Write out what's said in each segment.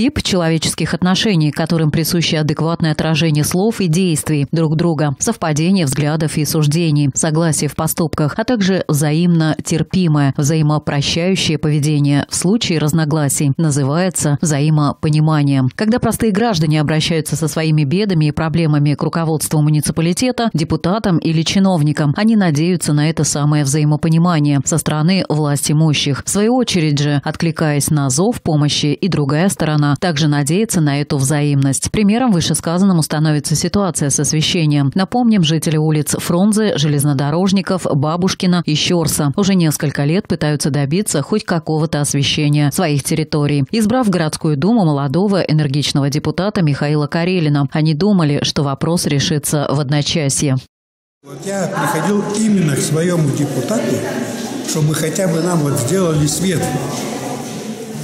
Тип человеческих отношений, которым присуще адекватное отражение слов и действий друг друга, совпадение взглядов и суждений, согласие в поступках, а также взаимно терпимое, взаимопрощающее поведение в случае разногласий называется взаимопониманием. Когда простые граждане обращаются со своими бедами и проблемами к руководству муниципалитета, депутатам или чиновникам, они надеются на это самое взаимопонимание со стороны власть имущих. В свою очередь же, откликаясь на зов помощи, и другая сторона также надеется на эту взаимность. Примером вышесказанному становится ситуация с освещением. Напомним, жители улиц Фрунзе, Железнодорожников, Бабушкина и Щорса уже несколько лет пытаются добиться хоть какого-то освещения своих территорий. Избрав городскую думу молодого энергичного депутата Михаила Карелина, они думали, что вопрос решится в одночасье. Вот я приходил именно к своему депутату, чтобы хотя бы нам вот сделали свет.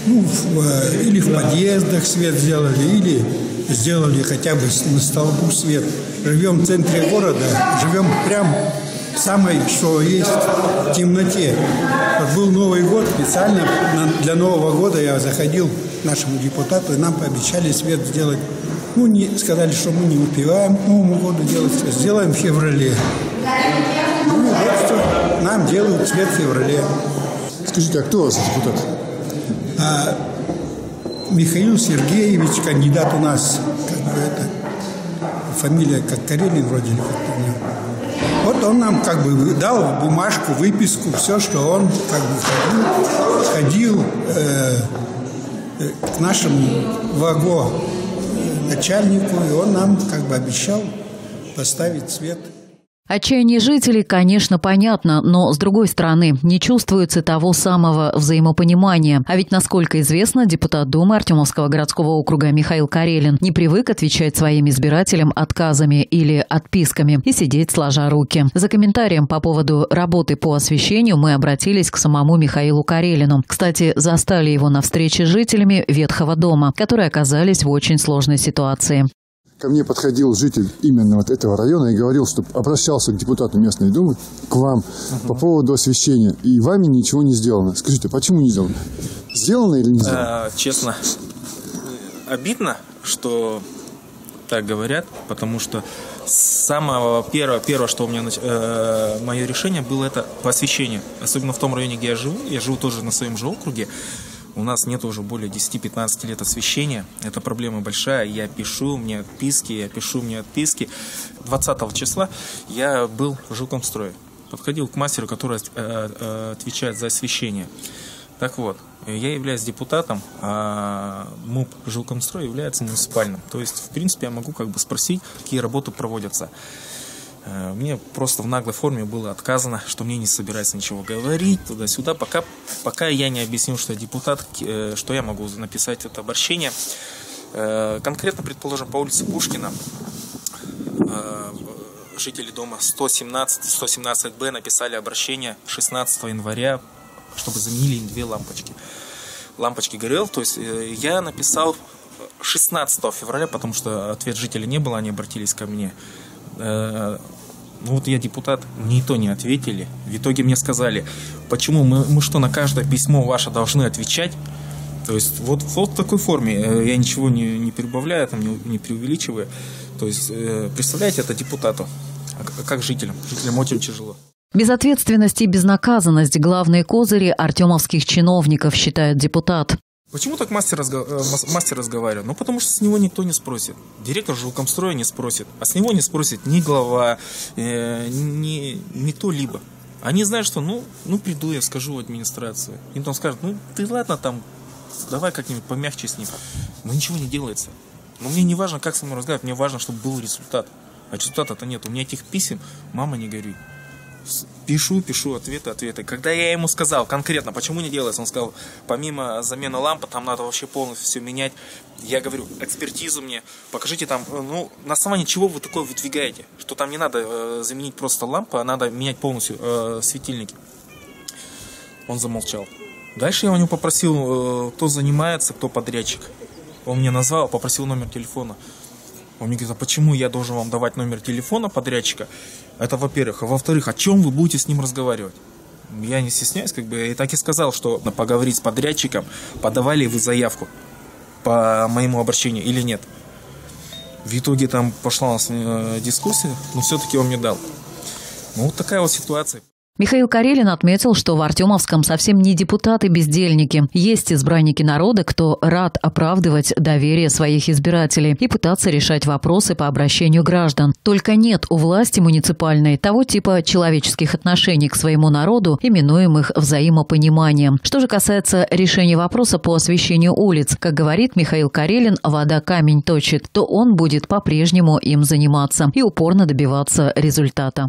Ну, в, э, или в подъездах свет сделали, или сделали хотя бы на столбу свет. Живем в центре города, живем прям в самой, что есть, темноте. Вот был Новый год, специально для Нового года я заходил к нашему депутату, и нам пообещали свет сделать ну, не, сказали, что мы не успеваем к Новому году делать, сделаем в феврале. Ну, вот что нам делают цвет в феврале. Скажите, а кто у вас депутат? А, Михаил Сергеевич, кандидат у нас, как бы это, фамилия как Карелин вроде или как Вот он нам как бы дал бумажку, выписку, все, что он как бы ходил, ходил э, э к нашему ВАГО начальнику, и он нам как бы обещал поставить свет – Отчаяние жителей, конечно, понятно, но, с другой стороны, не чувствуется того самого взаимопонимания. А ведь, насколько известно, депутат Думы Артемовского городского округа Михаил Карелин не привык отвечать своим избирателям отказами или отписками и сидеть сложа руки. За комментарием по поводу работы по освещению мы обратились к самому Михаилу Карелину. Кстати, застали его на встрече с жителями Ветхого дома, которые оказались в очень сложной ситуации. Ко мне подходил житель именно вот этого района и говорил, что обращался к депутату местной думы, к вам, угу. по поводу освещения. И вами ничего не сделано. Скажите, почему не сделано? Сделано или не сделано? А, честно, обидно, что так говорят, потому что самого первого, первого что у меня э, мое решение было это по освещению. Особенно в том районе, где я живу. Я живу тоже на своем же округе. У нас нет уже более 10-15 лет освещения. Это проблема большая. Я пишу мне отписки, я пишу мне отписки. 20 числа я был в жилкомстрое. Подходил к мастеру, который э, э, отвечает за освещение. Так вот, я являюсь депутатом, а МУП жилкомстрой является муниципальным. То есть, в принципе, я могу как бы спросить, какие работы проводятся. Э, мне просто в наглой форме было отказано, что мне не собирается ничего говорить туда-сюда, пока, пока я не объяснил, что я депутат, э, что я могу написать это обращение. Э, конкретно, предположим, по улице Пушкина жители дома 117, 117Б написали обращение 16 января, чтобы заменили им две лампочки. Лампочки горел, то есть я написал 16 февраля, потому что ответ жителей не было, они обратились ко мне. Ну вот я депутат, ни то не ответили. В итоге мне сказали, почему мы, мы что, на каждое письмо ваше должны отвечать? То есть вот, вот в такой форме. Э, я ничего не, не прибавляю, там, не, не преувеличиваю. То есть, э, представляете, это депутату. А как жителям? Жителям очень тяжело. Безответственность и безнаказанность – главные козыри артемовских чиновников, считает депутат. Почему так мастер, разго... Э, мастер разговаривает? Ну, потому что с него никто не спросит. Директор жилкомстроя не спросит. А с него не спросит ни глава, э, ни, ни кто-либо. Они знают, что, ну, ну, приду я, скажу в администрацию. Им там скажут, ну, ты ладно там, давай как-нибудь помягче с ним. Но ничего не делается. Но мне не важно, как со мной разговаривать, мне важно, чтобы был результат. А результата-то нет. У меня этих писем, мама, не горюй пишу, пишу ответы, ответы. Когда я ему сказал конкретно, почему не делается, он сказал, помимо замены лампы, там надо вообще полностью все менять. Я говорю, экспертизу мне, покажите там, ну, на основании чего вы такое выдвигаете, что там не надо э, заменить просто лампу, а надо менять полностью э, светильники. Он замолчал. Дальше я у него попросил, э, кто занимается, кто подрядчик. Он мне назвал, попросил номер телефона. Он мне говорит, а почему я должен вам давать номер телефона подрядчика? Это во-первых. А во-вторых, о чем вы будете с ним разговаривать? Я не стесняюсь, как бы, и так и сказал, что поговорить с подрядчиком, подавали вы заявку. по моему обращению или нет. В итоге там пошла у нас э, дискуссия, но все-таки он мне дал. Ну, вот такая вот ситуация. Михаил Карелин отметил, что в Артемовском совсем не депутаты-бездельники. Есть избранники народа, кто рад оправдывать доверие своих избирателей и пытаться решать вопросы по обращению граждан. Только нет у власти муниципальной того типа человеческих отношений к своему народу, именуемых взаимопониманием. Что же касается решения вопроса по освещению улиц, как говорит Михаил Карелин, вода камень точит, то он будет по-прежнему им заниматься и упорно добиваться результата.